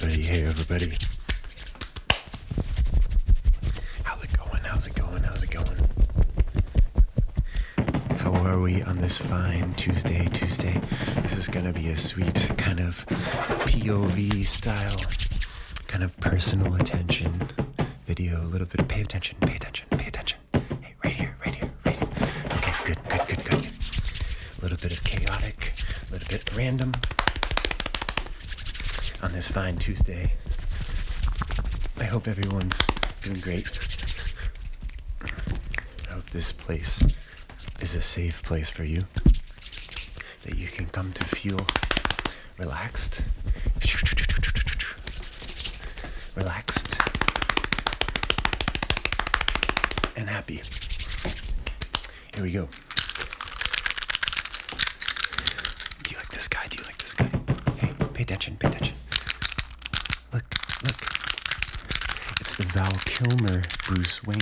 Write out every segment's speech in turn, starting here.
everybody. Hey, everybody. How's it going? How's it going? How's it going? How are we on this fine Tuesday? Tuesday. This is gonna be a sweet kind of POV style, kind of personal attention video. A little bit of pay attention, pay attention, pay attention. Hey, right here, right here, right here. Okay, good, good, good. good. A little bit of chaotic, a little bit random on this fine Tuesday. I hope everyone's doing great. I hope this place is a safe place for you. That you can come to feel relaxed. Relaxed. And happy. Here we go. Do you like this guy? Do you like this guy? Hey, pay attention, pay attention. Look, look. It's the Val Kilmer Bruce Wayne.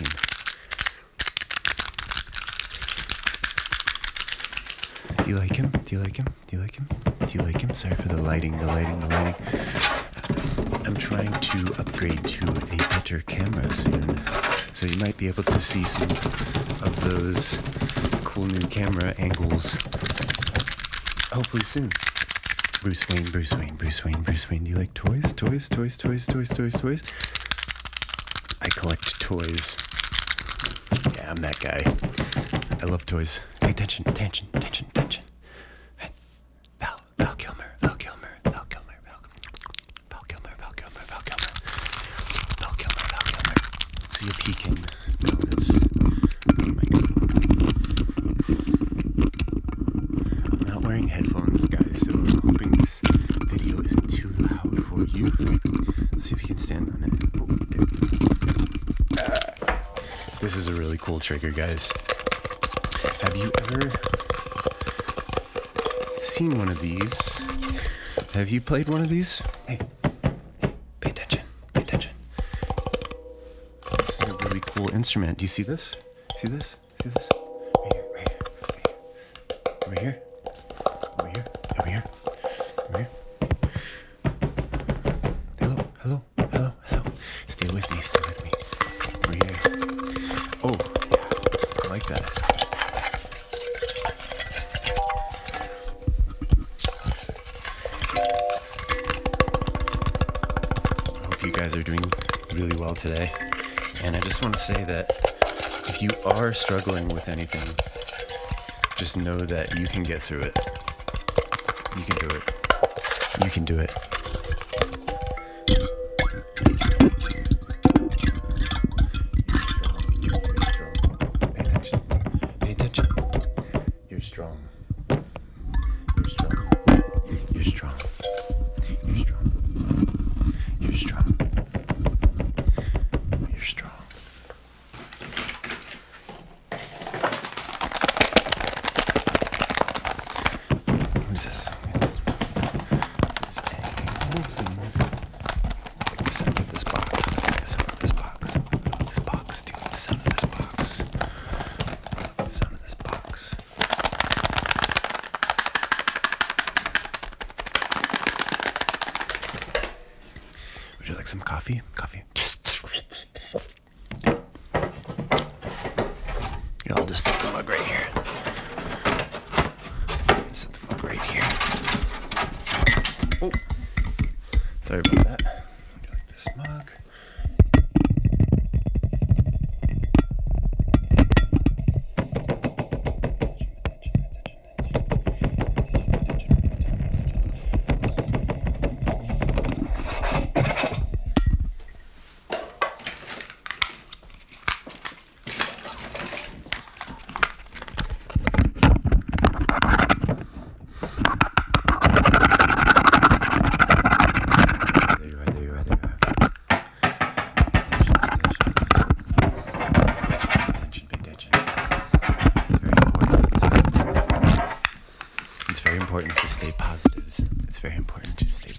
Do you like him? Do you like him? Do you like him? Do you like him? Sorry for the lighting, the lighting, the lighting. I'm trying to upgrade to a better camera soon. So you might be able to see some of those cool new camera angles hopefully soon. Bruce Wayne, Bruce Wayne, Bruce Wayne, Bruce Wayne. Do you like toys? Toys, toys, toys, toys, toys, toys? Collect toys. Yeah, I'm that guy. I love toys. Pay attention, attention, attention, attention. Val, Val Kilmer, Val Kilmer, Val Kilmer, Val, Kilmer, Val Kilmer, Val Kilmer, Val Kilmer, Val Kilmer. Let's see if he can the microphone. I'm not wearing headphones, guys, so I'm hoping this video isn't too loud for you. Let's see if you can stand on it. Oh, okay. This is a really cool trigger, guys. Have you ever seen one of these? Have you played one of these? Hey, pay attention, pay attention. This is a really cool instrument. Do you see this? See this? See this? Right here, right here, right here. Over here. Over here. Over here. Over here. Hello, hello, hello, hello. Stay with me, stay with me. Over here. Like that. I hope you guys are doing really well today. And I just want to say that if you are struggling with anything, just know that you can get through it. You can do it. You can do it. Strong. You're strong. You're strong. You're strong. You're strong. You're strong. What is this? This is a- like the sound of this box. I like the sound of this box. This box. Do you like the sound of this box? I like the sound of this box. Would you like some coffee? Coffee. Yeah, I'll just set the mug right here. Set the mug right here. Oh, sorry about that. Like this mug?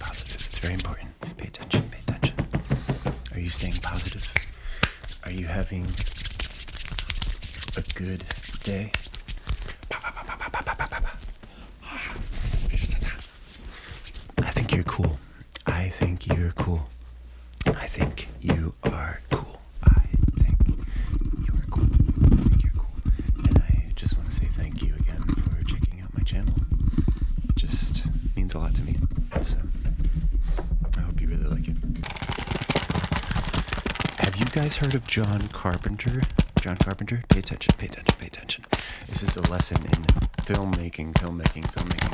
Positive. It's very important. Pay attention, pay attention. Are you staying positive? Are you having a good day? I think you're cool. I think think you're cool. I think you are cool. I think you are cool. I think you're cool. And I just want to say thank you again for checking out my channel. It just means a lot to me. So I hope you really like it. Have you heard of John Carpenter? John Carpenter? Pay attention, pay attention, pay attention. This is a lesson in filmmaking, filmmaking, filmmaking.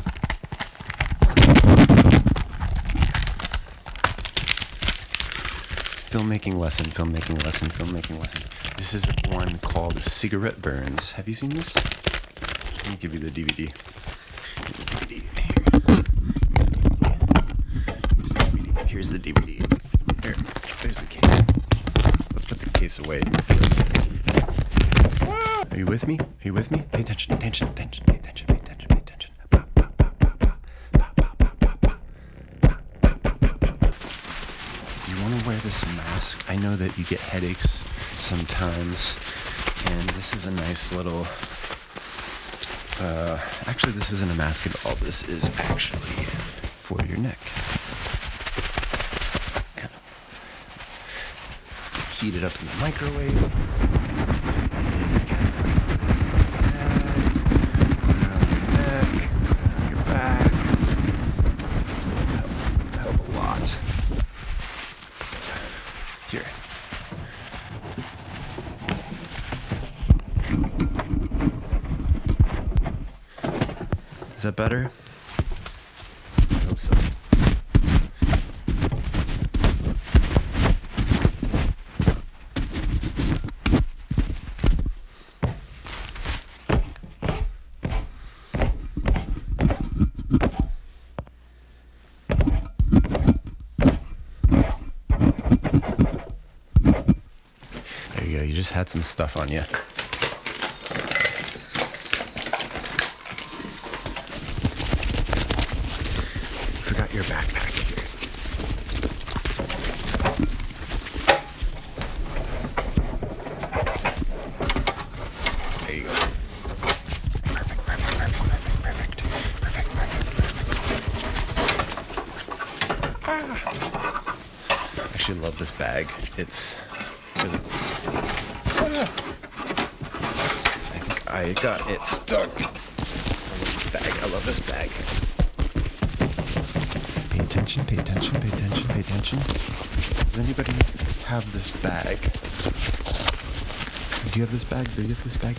Filmmaking lesson, filmmaking lesson, filmmaking lesson. This is one called Cigarette Burns. Have you seen this? Let me give you the DVD. Here's the DVD. Here, there's the case. Put away. Are you with me? Are you with me? Pay attention, attention, attention, pay attention, pay attention, pay attention. Do you want to wear this mask? I know that you get headaches sometimes, and this is a nice little. Uh, actually, this isn't a mask at all. This is actually for your neck. Kind of heat it up in the microwave. And then you can put it on your neck, put it on your back. It's supposed to help, help a lot. So, here. Is that better? I hope so. There you go. You just had some stuff on you. Forgot your backpack here. There you go. Perfect, perfect, perfect, perfect, perfect, perfect, perfect, perfect. Ah. I actually love this bag. It's really I got it stuck. I love this bag. I love this bag. Pay attention, pay attention, pay attention, pay attention. Does anybody have this bag? Do you have this bag? Do you have this bag?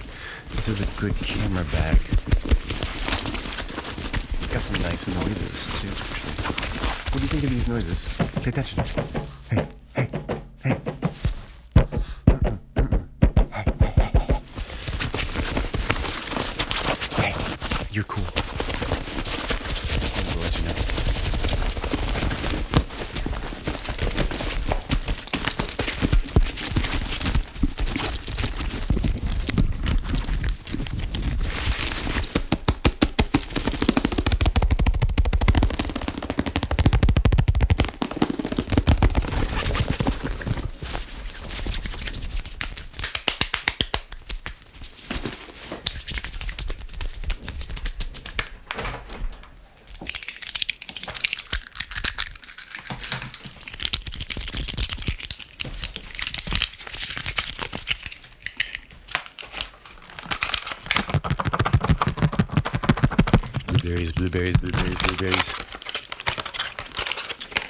This is a good camera bag. It's got some nice noises too. What do you think of these noises? Pay attention. Hey, hey, hey. Hey, you're cool. Just wanted to let you know. Blueberries, blueberries, blueberries, blueberries.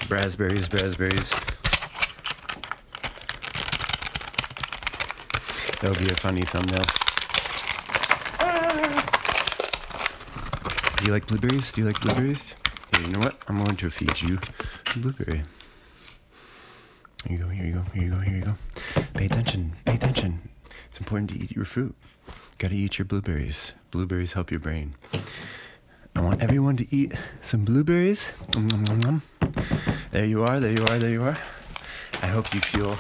Raspberries, raspberries. That would be a funny thumbnail. Do you like blueberries? Do you like blueberries? Here, you know what? I'm going to feed you a blueberry. Here you go, here you go, here you go, here you go. Pay attention, pay attention. It's important to eat your fruit. Gotta eat your blueberries. Blueberries help your brain. I want everyone to eat some blueberries. There you are, there you are, there you are. I hope you feel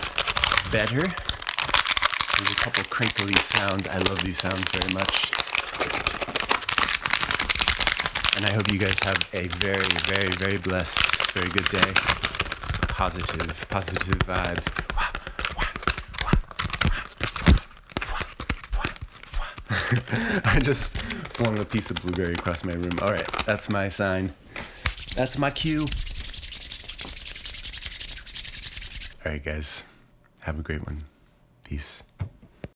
better. There's a couple crinkly sounds. I love these sounds very much. And I hope you guys have a very, very, very blessed, very good day. Positive, positive vibes. I just flung a piece of blueberry across my room. All right, that's my sign. That's my cue. All right, guys. Have a great one. Peace.